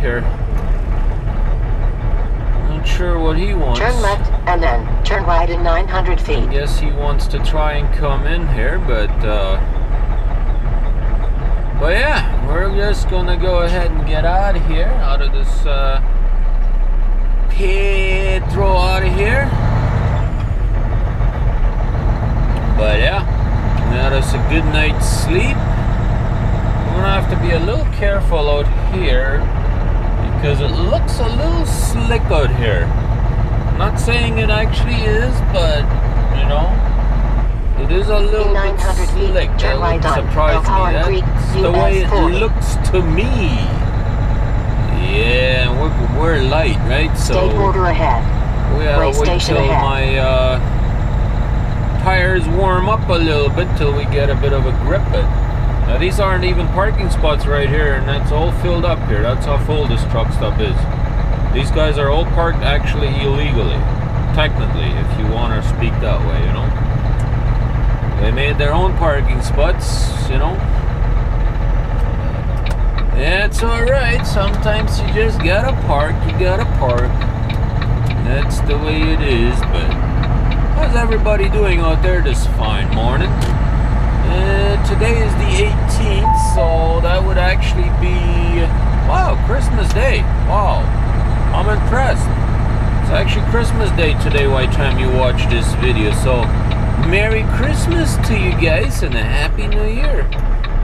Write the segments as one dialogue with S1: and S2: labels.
S1: here? Not sure what he wants.
S2: Turn left and then turn right in 900 feet.
S1: I Guess he wants to try and come in here, but uh but yeah, we're just gonna go ahead and get out of here, out of this uh Petro out of here. But yeah, had us a good night's sleep. We're gonna have to be a little careful out here because it looks a little slick out here. Not saying it actually is, but you know, it is a little bit
S2: 900 feet,
S1: slick. That
S2: right
S1: surprise me. That's the way it looks to me. Yeah, we're, we're light, right? So
S2: border ahead.
S1: we gotta
S2: Way
S1: wait till
S2: ahead.
S1: my uh, tires warm up a little bit till we get a bit of a grip. But now these aren't even parking spots right here, and that's all filled up here. That's how full this truck stop is. These guys are all parked actually illegally, technically, if you want to speak that way, you know. They made their own parking spots, you know. That's alright. Sometimes you just gotta park, you gotta park. That's the way it is, but how's everybody doing out there this fine morning? Uh, today is the 18th, so that would actually be wow, Christmas Day. Wow, I'm impressed. It's actually Christmas Day today by the time you watch this video, so Merry Christmas to you guys and a Happy New Year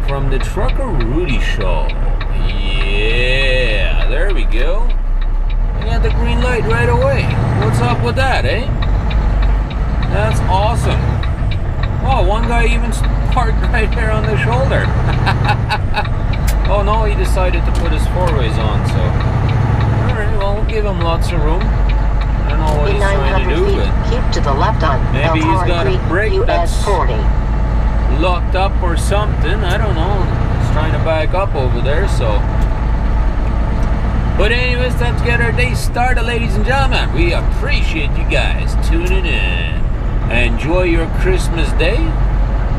S1: from the Trucker Rudi Show. Yeah, there we go. We got the green light right away. What's up with that, eh? That's awesome. Oh, one guy even parked right there on the shoulder. oh no, he decided to put his four ways on, so. Alright, well, we'll give him lots of room. I don't know what he's trying to do,
S2: feet,
S1: but
S2: keep to the left on
S1: Maybe he's got a brake that's-
S2: 40.
S1: locked up or something. I don't know. He's trying to back up over there, so. But anyways, let's get our day started, ladies and gentlemen. We appreciate you guys tuning in. Enjoy your Christmas day,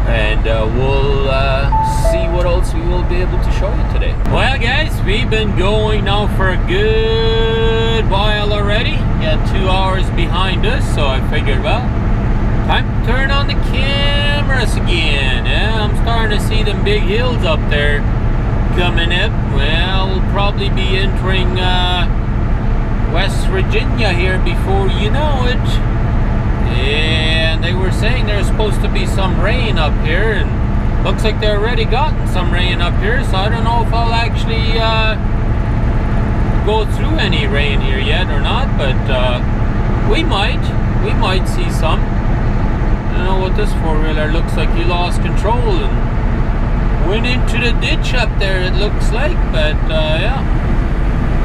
S1: and uh, we'll uh, see what else we will be able to show you today. Well, guys, we've been going now for a good while already. Got two hours behind us, so I figured, well, Time to turn on the cameras again. Yeah, I'm starting to see them big hills up there coming up. Well, we'll probably be entering uh, West Virginia here before you know it. And they were saying there's supposed to be some rain up here, and looks like they already gotten some rain up here. So I don't know if I'll actually uh, go through any rain here yet or not, but uh, we might. We might see some. I don't know what this four wheeler looks like. He lost control and went into the ditch up there. It looks like, but uh, yeah,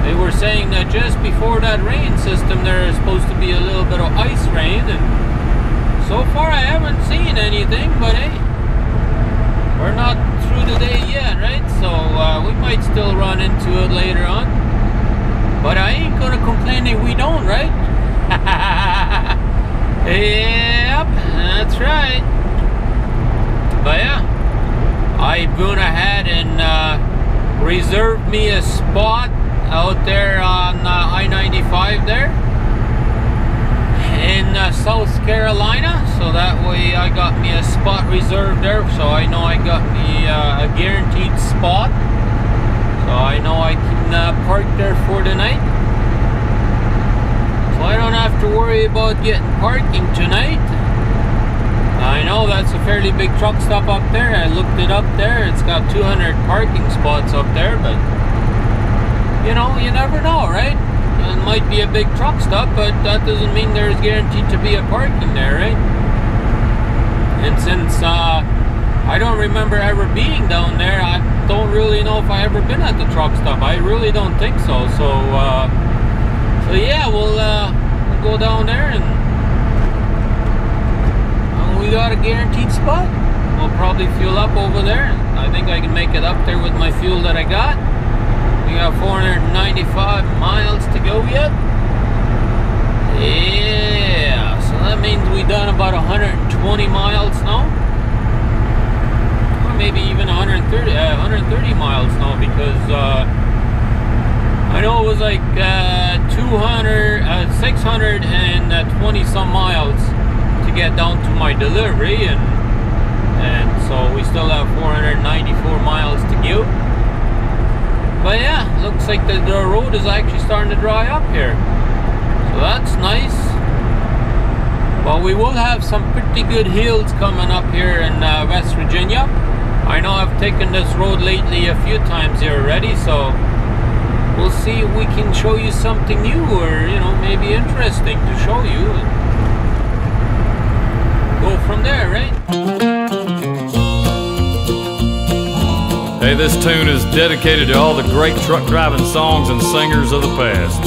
S1: they were saying that just before that rain system, there is supposed to be a little bit of ice rain, and so far I haven't seen anything. But hey, we're not through the day yet, right? So uh, we might still run into it later on. But I ain't gonna complain if we don't, right? Yep, that's right. But yeah, I went ahead and uh, reserved me a spot out there on uh, I-95 there in uh, South Carolina. So that way I got me a spot reserved there. So I know I got me uh, a guaranteed spot. So I know I can uh, park there for the night. So I don't have to worry about getting parking tonight. I know that's a fairly big truck stop up there. I looked it up there. It's got 200 parking spots up there, but you know, you never know, right? It might be a big truck stop, but that doesn't mean there's guaranteed to be a parking there, right? And since uh, I don't remember ever being down there, I don't really know if I ever been at the truck stop. I really don't think so. So, uh, so yeah, we'll, uh, we'll go down there and uh, we got a guaranteed spot. We'll probably fuel up over there. I think I can make it up there with my fuel that I got. We got 495 miles to go yet. Yeah, so that means we've done about 120 miles now. Or maybe even 130, uh, 130 miles now because uh, I know it was like uh, 200, uh, 620 some miles to get down to my delivery and and so we still have 494 miles to go. But yeah, looks like the, the road is actually starting to dry up here. So that's nice. But we will have some pretty good hills coming up here in uh, West Virginia. I know I've taken this road lately a few times here already, so we'll see if we can show you something new or, you know, maybe interesting to show you. Go from there, right?
S3: Hey, this tune is dedicated to all the great truck driving songs and singers of the past.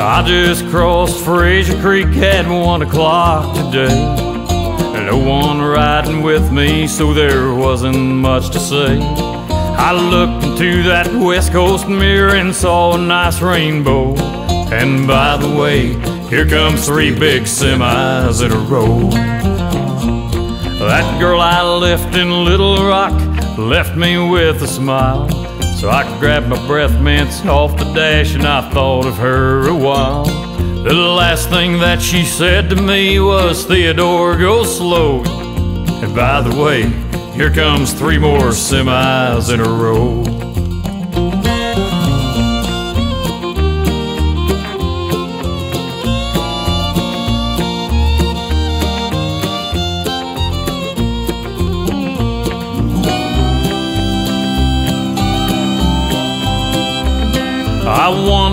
S3: I just crossed Fraser Creek at one o'clock today. No one riding with me, so there wasn't much to say. I looked into that West Coast mirror and saw a nice rainbow. And by the way, here comes three big semis in a row. That girl I left in Little Rock left me with a smile. So I grabbed my breath mints off the dash and I thought of her a while. The last thing that she said to me was, Theodore, go slow. And by the way, here comes three more semis in a row.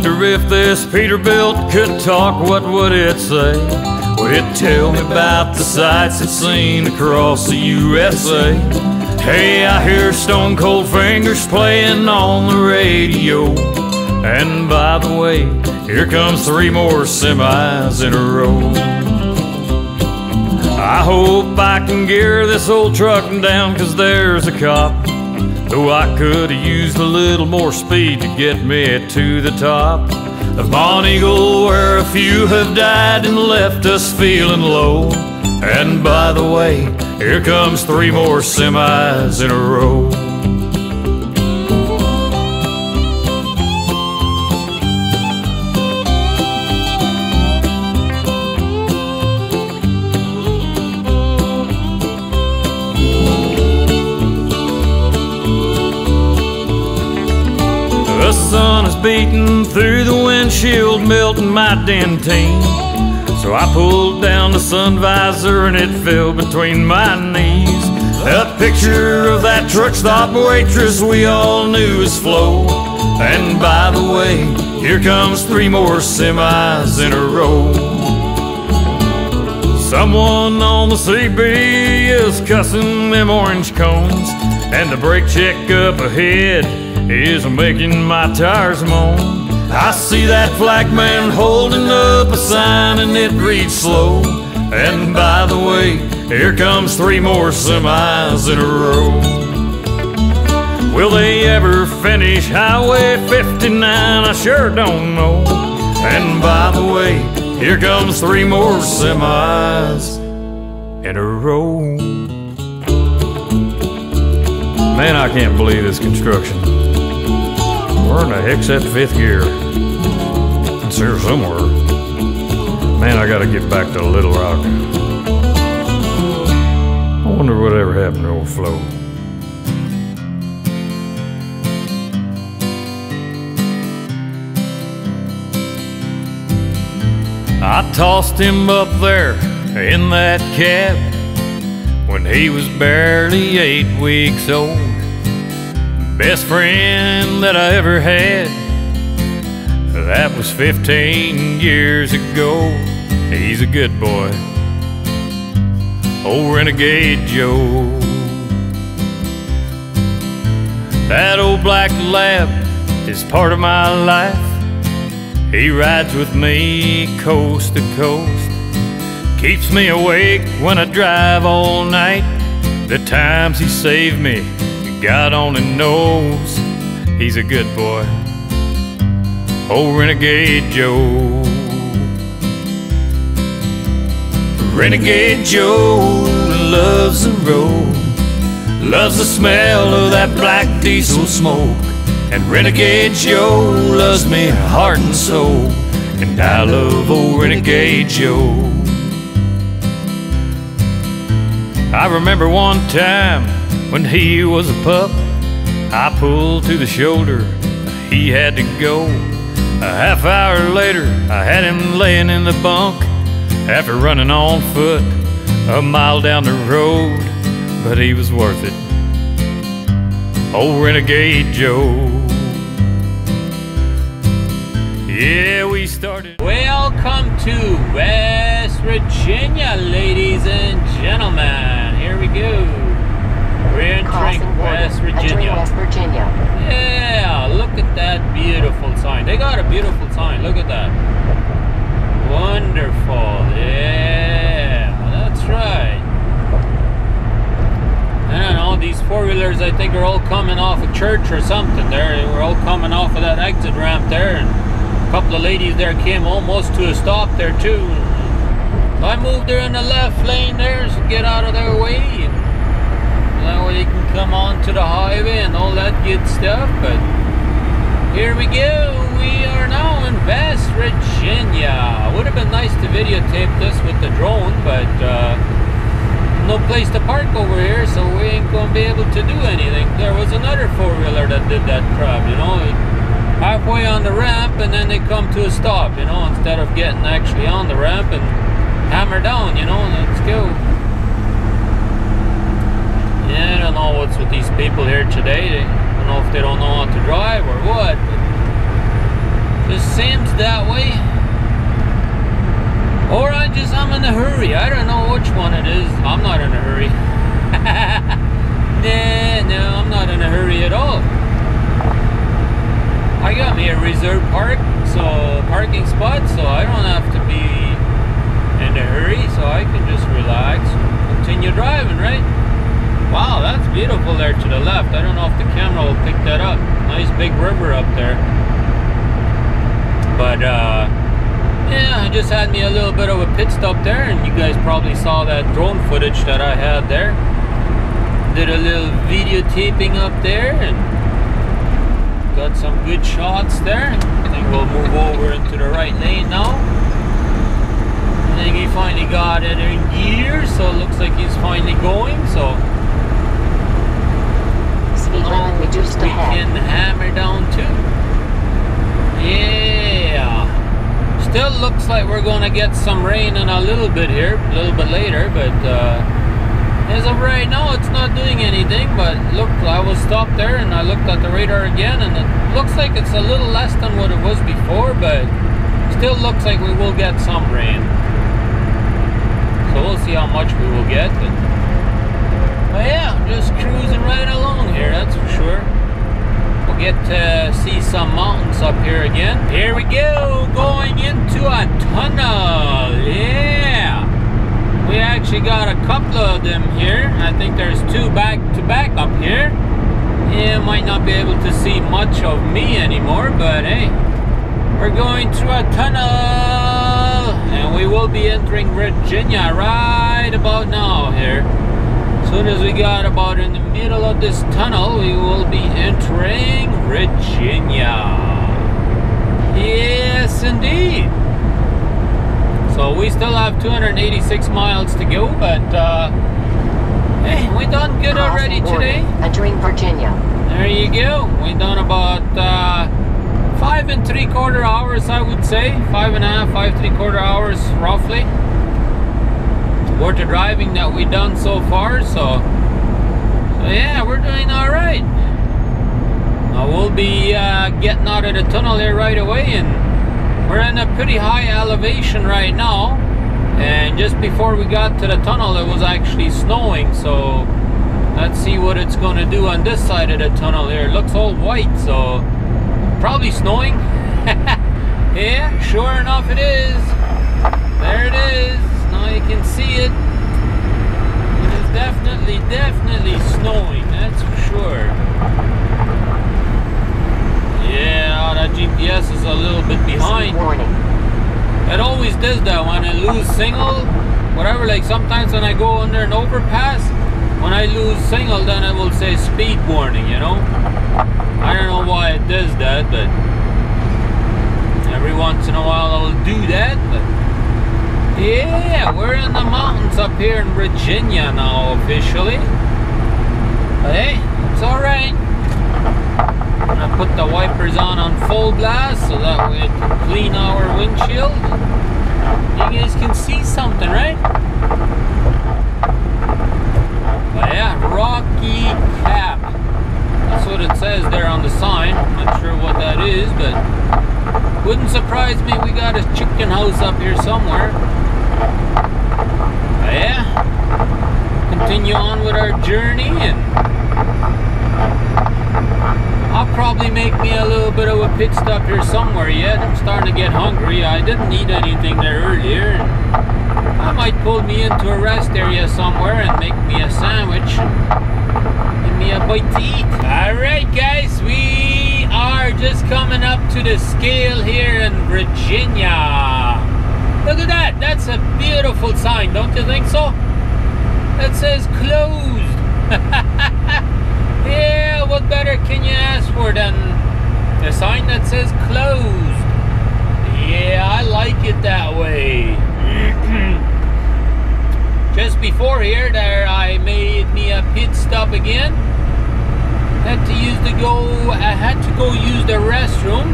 S3: Wonder if this Peterbilt could talk, what would it say? Would it tell me about the sights it's seen across the USA? Hey, I hear Stone Cold Fingers playing on the radio. And by the way, here comes three more semis in a row. I hope I can gear this old truck down, cause there's a cop. Though I could have used a little more speed to get me to the top of Monteagle, where a few have died and left us feeling low. And by the way, here comes three more semis in a row. Sun is beating through the windshield, melting my dentine. So I pulled down the sun visor and it fell between my knees. A picture of that truck stop waitress we all knew as Flo. And by the way, here comes three more semis in a row. Someone on the CB is cussing them orange cones, and the brake check up ahead is making my tires moan. I see that flag man holding up a sign and it reads slow. And by the way, here comes three more semis in a row. Will they ever finish Highway 59? I sure don't know. And by the way, here comes three more semis in a row. Man, I can't believe this construction. Where in heck's that fifth gear? It's here somewhere. Man, I gotta get back to Little Rock. I wonder whatever happened to old Flo. I tossed him up there in that cab when he was barely eight weeks old. Best friend that I ever had, that was 15 years ago. He's a good boy, old renegade Joe. That old black lab is part of my life. He rides with me coast to coast. Keeps me awake when I drive all night. The times he saved me, God only knows. He's a good boy. old Renegade Joe. Renegade Joe loves the road, loves the smell of that black diesel smoke. And Renegade Joe loves me heart and soul, and I love old Renegade Joe. I remember one time when he was a pup, I pulled to the shoulder, he had to go. A half hour later, I had him laying in the bunk after running on foot a mile down the road, but he was worth it. Old Renegade Joe. Yeah, we started.
S1: Welcome to West Virginia, ladies and gentlemen. Here we go. We're
S2: Crossing.
S1: West Virginia.
S2: West Virginia.
S1: Yeah, look at that beautiful sign. They got a beautiful sign. Look at that. Wonderful. Yeah, that's right. And all these four wheelers, I think, are all coming off a church or something. There, we're all coming off of that exit ramp there, and a couple of ladies there came almost to a stop there too. I moved there in the left lane there, so get out of their way. Way they can come on to the highway and all that good stuff. But here we go. We are now in West Virginia. Would have been nice to videotape this with the drone, but uh, no place to park over here, so we ain't gonna be able to do anything. There was another four wheeler that did that crap, you know. Halfway on the ramp, and then they come to a stop, you know, instead of getting actually on the ramp and hammer down, you know. Let's go. Yeah, I don't know what's with these people here today. I don't know if they don't know how to drive or what. But just seems that way. Or I just I'm in a hurry. I don't know which one it is. I'm not in a hurry. nah, no, I'm not in a hurry at all. I got me a reserved park, so parking spot, so I don't have to be in a hurry, so I can just relax and continue driving, right? Wow, that's beautiful there to the left. I don't know if the camera will pick that up. Nice big river up there. But uh yeah, I just had me a little bit of a pit stop there and you guys probably saw that drone footage that I had there. Did a little videotaping up there and got some good shots there. I think we'll move over into the right lane now. I think he finally got it in gear, so it looks like he's finally going. So
S2: Speed limit reduced
S1: we can hammer down too. Yeah. Still looks like we're gonna get some rain in a little bit here, a little bit later, but uh, as of right now, it's not doing anything. But look, I was stopped there and I looked at the radar again, and it looks like it's a little less than what it was before, but still looks like we will get some rain. So we'll see how much we will get. But yeah, just cruising right along here, that's for sure. We'll get to see some mountains up here again. Here we go, going into a tunnel. Yeah. We actually got a couple of them here. I think there's two back to back up here. Yeah, might not be able to see much of me anymore, but hey, we're going through a tunnel and we will be entering Virginia right about now here. As soon as we got about in the middle of this tunnel, we will be entering Virginia. Yes, indeed. So we still have 286 miles to go, but uh, hey, we done good
S2: Crossing
S1: already
S2: border.
S1: today.
S2: Entering Virginia.
S1: There you go. We done about uh, five and three quarter hours, I would say. Five and a half, five three quarter hours, roughly. Worth the driving that we've done so far. So, so yeah, we're doing all right. Now we'll be uh, getting out of the tunnel here right away, and we're in a pretty high elevation right now. And just before we got to the tunnel, it was actually snowing. So Let's see what it's going to do on this side of the tunnel here. It looks all white, so probably snowing. yeah, sure enough it is. There it is. Now you can see it. It is definitely, definitely snowing. That's for sure. Yeah, that GPS is a little bit behind.
S2: Speed warning.
S1: It always does that when I lose signal, whatever. Like sometimes when I go under an overpass, when I lose signal, then it will say speed warning. You know, I don't know why it does that, but every once in a while I will do that. But yeah, we're in the mountains up here in Virginia now officially. But hey, it's all right. I'm gonna put the wipers on on full blast so that it can clean our windshield. You guys can see something, right? But yeah, Rocky Gap. That's what it says there on the sign. I'm not sure what that is, but wouldn't surprise me. We got a chicken house up here somewhere. Yeah, continue on with our journey and I'll probably make me a little bit of a pit stop here somewhere yet. I'm starting to get hungry. I didn't eat anything there earlier. I might pull me into a rest area somewhere and make me a sandwich. Give me a bite to eat. Alright guys, we are just coming up to the scale here in Virginia. Look at that. That's a beautiful sign, don't you think so? That says closed. yeah, what better can you ask for than a sign that says closed? Yeah, I like it that way. Just before here, there I made me a pit stop again. Had to use the go. I had to go use the restroom,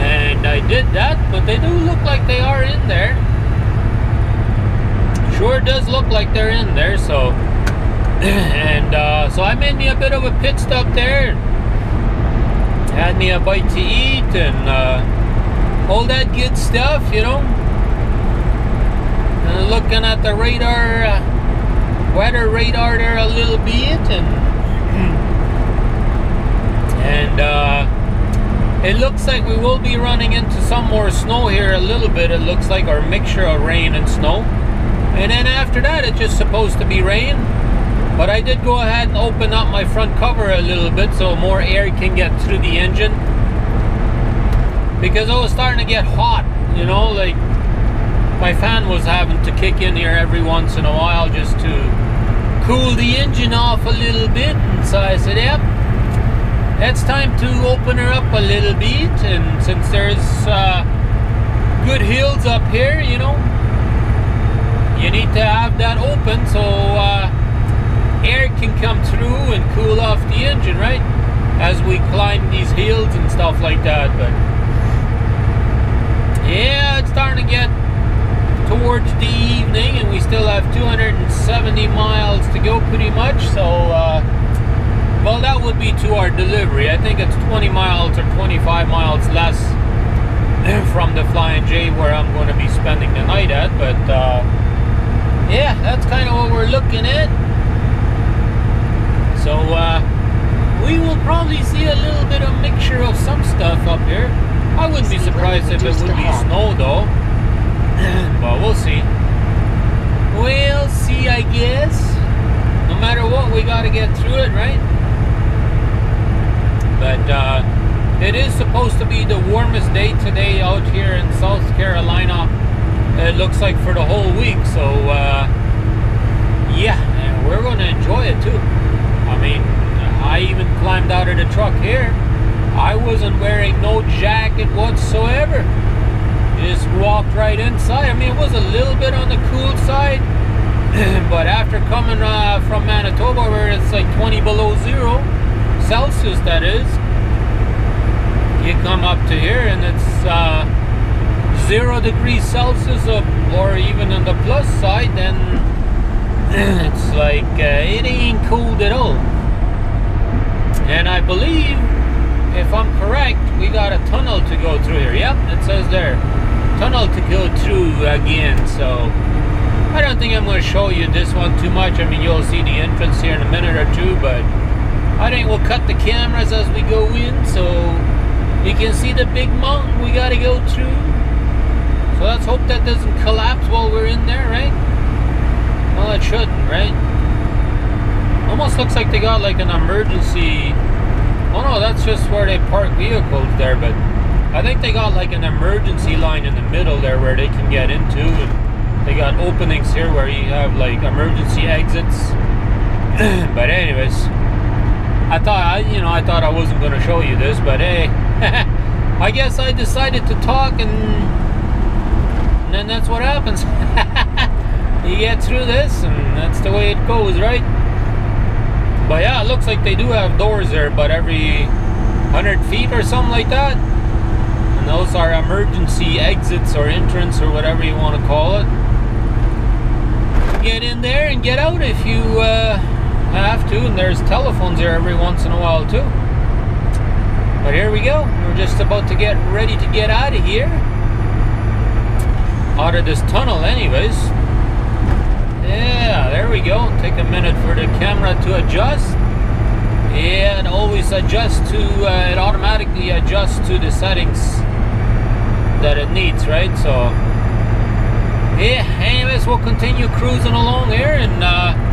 S1: and I did that. But they do look like they are in there. Sure does look like they're in there. So and uh, so I made me a bit of a pit stop there. Had me a bite to eat and uh, all that good stuff, you know. And looking at the radar, uh, weather radar there a little bit, and and uh, it looks like we will be running into some more snow here a little bit. It looks like our mixture of rain and snow. And then after that, it's just supposed to be rain. But I did go ahead and open up my front cover a little bit so more air can get through the engine. Because it was starting to get hot, you know, like my fan was having to kick in here every once in a while just to cool the engine off a little bit. And so I said, yep, it's time to open her up a little bit. And since there's uh, good hills up here, you know, you need to have that open so uh, air can come through and cool off the engine, right? As we climb these hills and stuff like that. But yeah, it's starting to get towards the evening, and we still have 270 miles to go, pretty much. So, uh, well, that would be to our delivery. I think it's 20 miles or 25 miles less from the Flying J where I'm going to be spending the night at. But uh, yeah, that's kind of what we're looking at. So uh, we will probably see a little bit of mixture of some stuff up here. I wouldn't be surprised if it would be snow though. but we'll see. We'll see, I guess. No matter what, we got to get through it, right? But uh, it is supposed to be the warmest day today out here in South Carolina. It looks like for the whole week. So uh, yeah, we're going to enjoy it too. I mean, I even climbed out of the truck here. I wasn't wearing no jacket whatsoever. Just walked right inside. I mean, it was a little bit on the cool side, but after coming uh, from Manitoba, where it's like 20 below zero Celsius, that is, you come up to here and it's uh, zero degrees Celsius, or, or even on the plus side, then it's like uh, it ain't cold at all. And I believe, if I'm correct, we got a tunnel to go through here. Yep, it says there, tunnel to go through again. So I don't think I'm going to show you this one too much. I mean, you'll see the entrance here in a minute or two, but I think we'll cut the cameras as we go in, so you can see the big mountain we got to go through. So let's hope that doesn't collapse while we're in there, right? Well, it shouldn't, right? Almost looks like they got like an emergency Oh no, that's just where they park vehicles there, but I think they got like an emergency line in the middle there where they can get into and they got openings here where you have like emergency exits. but anyways, I thought I you know, I thought I wasn't gonna show you this, but hey I guess I decided to talk and, and then that's what happens. you get through this and that's the way it goes, right? But yeah, it looks like they do have doors there, but every 100 feet or something like that. And those are emergency exits or entrance or whatever you want to call it. Get in there and get out if you uh, have to. And there's telephones there every once in a while too. But here we go. We're just about to get ready to get out of here. Out of this tunnel anyways. Yeah, there we go. Take a minute for the camera to adjust. Yeah, it always adjust to, uh, it automatically adjusts to the settings that it needs, right? So, yeah, anyways, we'll continue cruising along here and uh,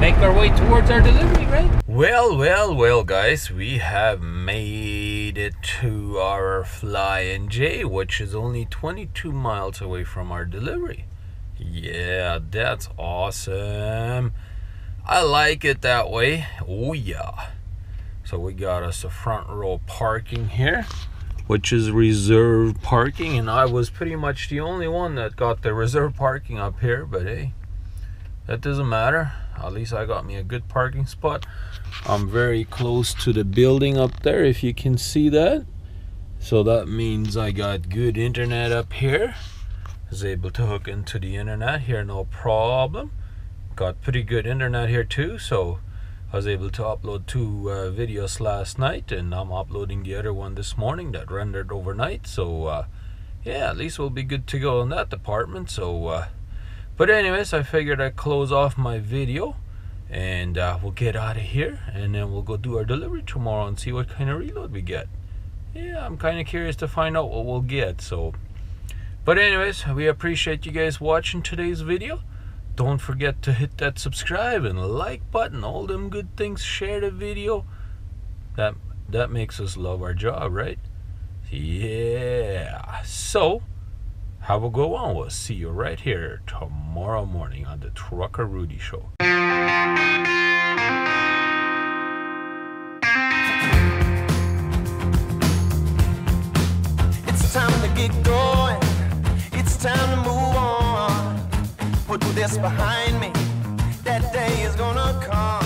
S1: make our way towards our delivery, right? Well, well, well, guys, we have made it to our Flying J, which is only 22 miles away from our delivery. Yeah, that's awesome. I like it that way. Oh, yeah. So we got us a front row parking here, which is reserved parking. And I was pretty much the only one that got the reserved parking up here. But hey, that doesn't matter. At least I got me a good parking spot. I'm very close to the building up there, if you can see that. So that means I got good internet up here is able to hook into the internet here no problem got pretty good internet here too so I was able to upload two uh, videos last night and I'm uploading the other one this morning that rendered overnight so uh, yeah at least we'll be good to go in that department so uh, but anyways I figured I'd close off my video and uh, we'll get out of here and then we'll go do our delivery tomorrow and see what kind of reload we get yeah I'm kind of curious to find out what we'll get so but anyways, we appreciate you guys watching today's video. Don't forget to hit that subscribe and like button, all them good things. Share the video. That that makes us love our job, right? Yeah. So, have a good one. We'll see you right here tomorrow morning on the Trucker Rudi Show.
S4: It's time to get going. It's time to move on. Put this behind me. That day is gonna come.